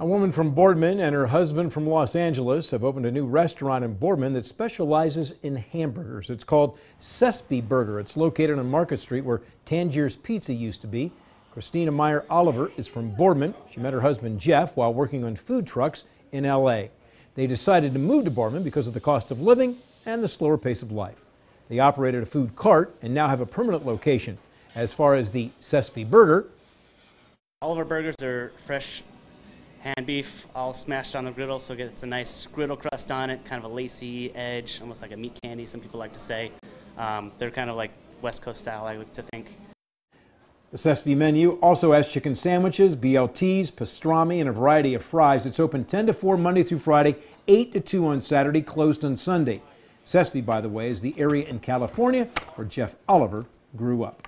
A woman from Boardman and her husband from Los Angeles have opened a new restaurant in Boardman that specializes in hamburgers. It's called Sespe Burger. It's located on Market Street where Tangier's Pizza used to be. Christina Meyer Oliver is from Boardman. She met her husband Jeff while working on food trucks in LA. They decided to move to Boardman because of the cost of living and the slower pace of life. They operated a food cart and now have a permanent location. As far as the Sespe Burger, all of our burgers are fresh hand beef all smashed on the griddle so it gets a nice griddle crust on it, kind of a lacy edge, almost like a meat candy, some people like to say. Um, they're kind of like West Coast style, I like to think. The Sespe menu also has chicken sandwiches, BLTs, pastrami, and a variety of fries. It's open 10 to 4 Monday through Friday, 8 to 2 on Saturday, closed on Sunday. Sespe, by the way, is the area in California where Jeff Oliver grew up.